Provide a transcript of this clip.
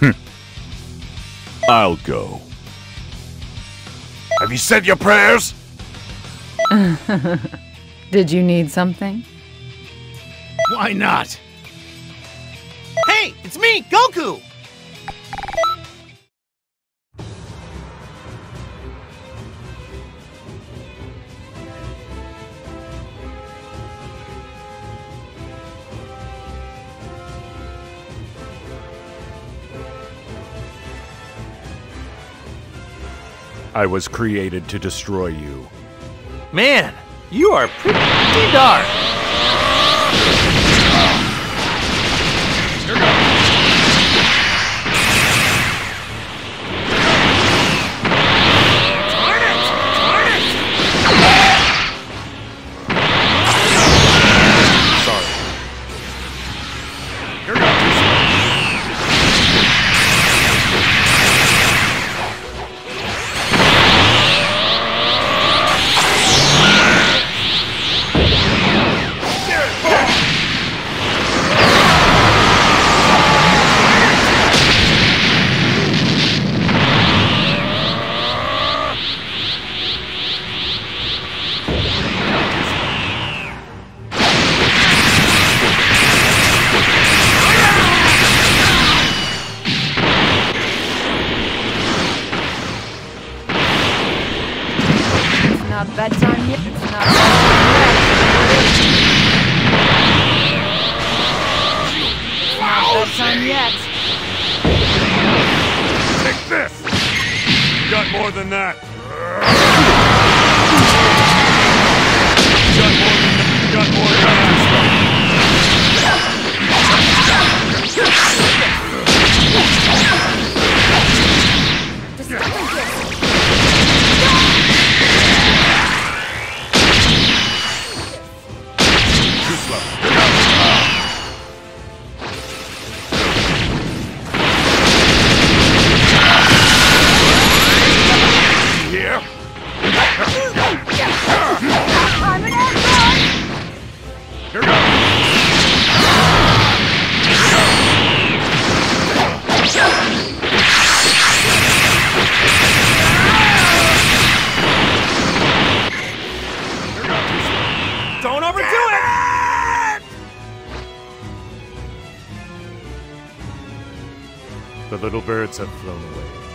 Hmm. I'll go. Have you said your prayers? Did you need something? Why not? Hey, it's me, Goku! I was created to destroy you. Man, you are pretty dark. Not bedtime yet. It's not bedtime yet. Take this! You got more than that. The little birds have flown away.